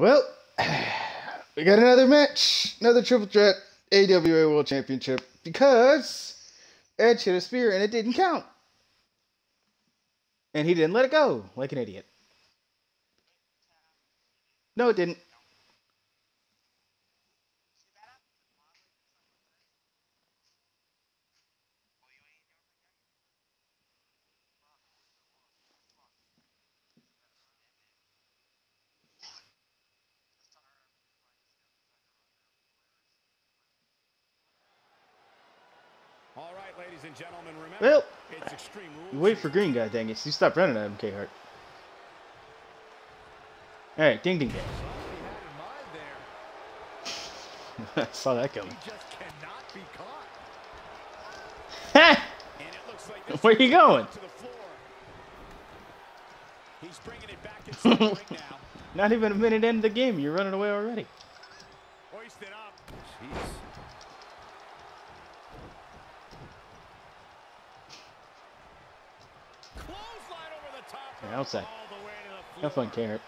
Well, we got another match, another triple threat AWA World Championship because Edge hit a spear and it didn't count. And he didn't let it go like an idiot. No, it didn't. All right, ladies and gentlemen, remember, Well, it's Extreme Rules. You wait for green guy, dang it. You stop running at MK Hart. Alright, ding ding ding. Something he had in mind there. I saw that coming. just cannot be caught. Ha! And it looks like Where you going? To the floor. He's bringing it back inside the ring now. Not even a minute into the game, you're running away already. Hoisted up. Jeez. Clothesline over the top. Yeah, outside. Have fun, Carrot.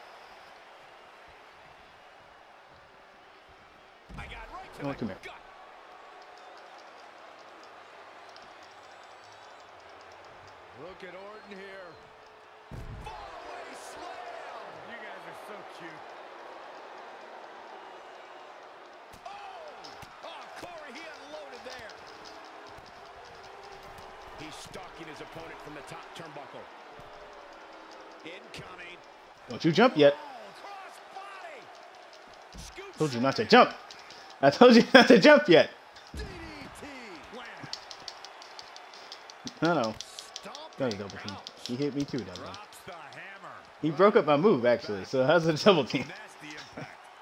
Come come here. Look at Orton here. Fallaway slam. You guys are so cute. Oh! Oh, Corey, he unloaded there. He's stalking his opponent from the top turnbuckle. Incoming. Don't you jump yet. Oh, cross body. Scoop Told you not to slam. jump. I told you not to jump yet. DDT. Wham. No, no. Stomping. That was double team. He hit me too, that one. Drops. He broke up my move, actually, so how's it a double team?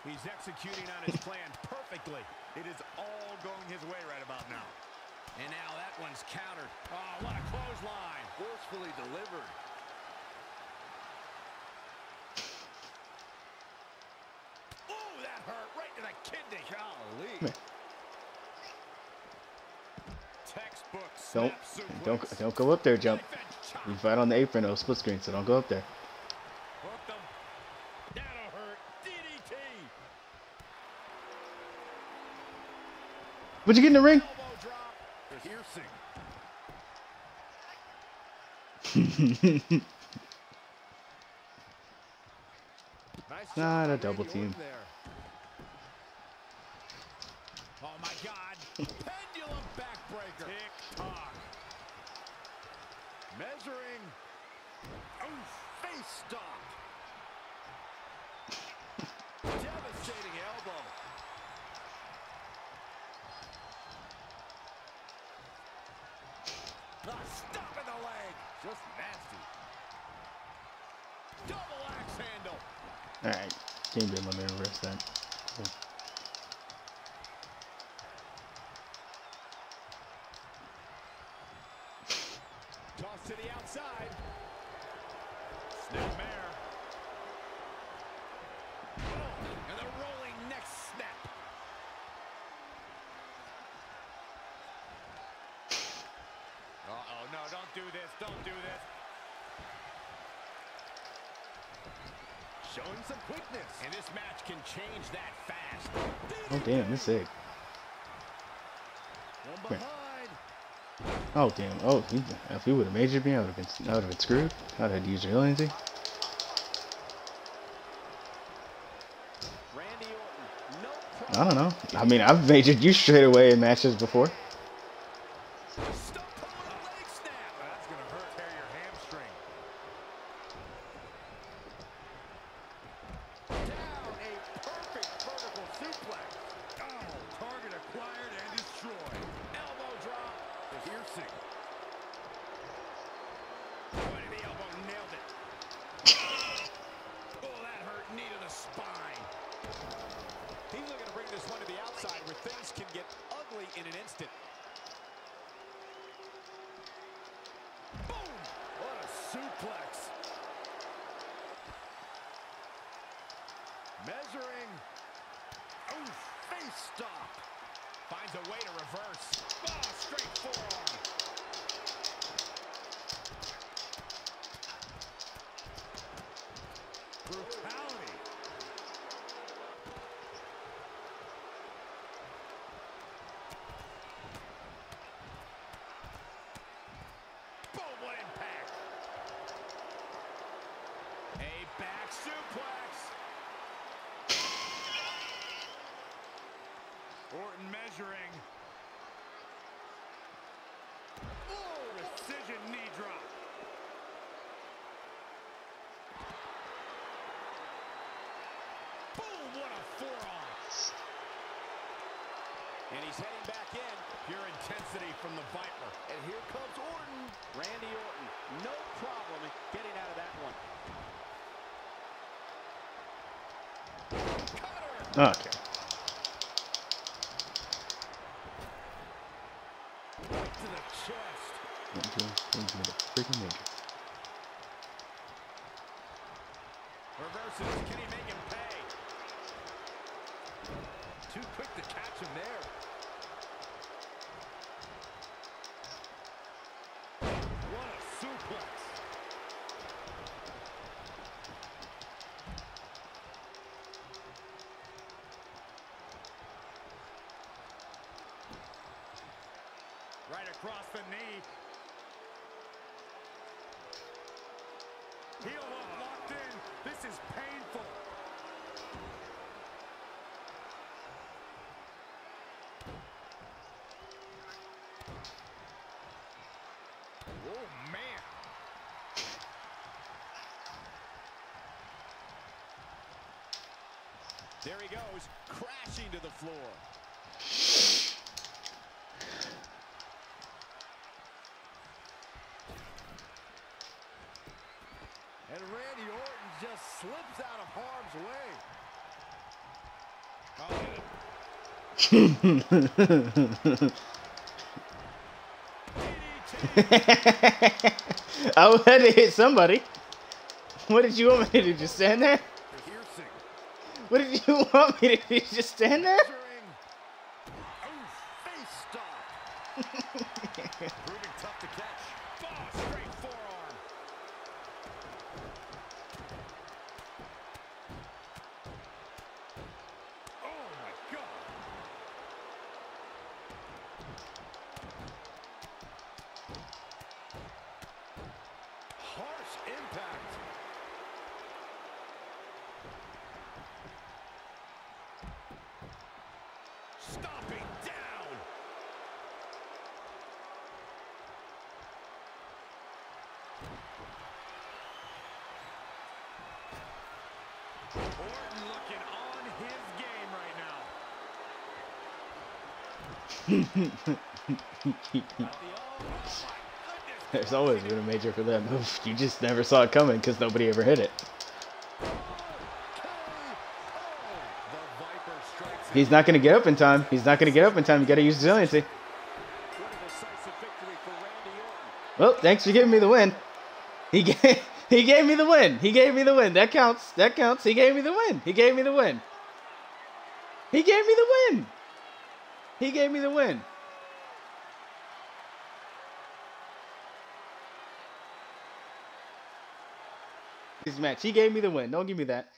He's executing on his plan perfectly. It is all going his way right about now. And now that one's countered. Oh, what a clothesline. Forcefully delivered. Ooh, that hurt right to the kidney. Golly. Come here. Textbook Don't, don't, don't go up there, jump. Knife and chop. You fight on the apron, though, split screen, so don't go up there. Hooked him. That'll hurt. DDT. Would you get in the ring? Elbow drop. Piercing. Nice Not a double team. Oh my God. Pendulum backbreaker. Measuring. Oof. Face stop. Devastating elbow. Ah, stop in the leg. Just nasty. Double axe handle. Alright. Game didn't let me reverse that. Toss outside. Snapmare. Oh, and the rolling neck snap. Uh-oh, no, don't do this, don't do this. Showing some quickness. And this match can change that fast. Oh, damn, this sick. From Here. Oh, damn. Oh, he, if he would have majored me, I would have been, I would have been screwed. I'd have had to use resiliency. Randy I don't know. I mean, I've majored you straight away in matches before. Stump with a leg snap. That's going to hurt. Tear your hamstring. Down a perfect vertical suplex. Oh, target acquired and destroyed. Elbow drop. Piercing. Point of the elbow nailed it. Oh, that hurt. Knee to the spine. He's looking to bring this one to the outside where things can get ugly in an instant. Boom! What a suplex. Measuring. Oof, face stop. Finds a way to reverse. Oh, straight forearm. Brutality. Orton measuring. Oh, precision knee drop. Boom, what a forearm. And he's heading back in. Pure intensity from the Viper. And here comes Orton. Randy Orton, no problem getting out of that one. Okay. Right to the chest. Freaking major. Reverses. Can he make him pay? Too quick to catch him there. What a suplex. Right across the knee. Heel hook locked in. This is painful. Oh, man. There he goes, crashing to the floor. And Randy Orton just slips out of harm's way. I had to hit somebody. What did you want me to do? Just stand there? What did you want me to do? Just stand there? Measuring. Oh, face stop. Proving tough to catch. Oh, straight forearm. Oh my God. Harsh impact. Stomping down. Orton looking on his game right now. There's always been a major for move. You just never saw it coming because nobody ever hit it. He's not going to get up in time. He's not going to get up in time. You got to use resiliency. Well, thanks for giving me the win. He gave, he gave me the win. He gave me the win. That counts. That counts. He gave me the win. He gave me the win. He gave me the win. He gave me the win. This match. He gave me the win. Don't give me that.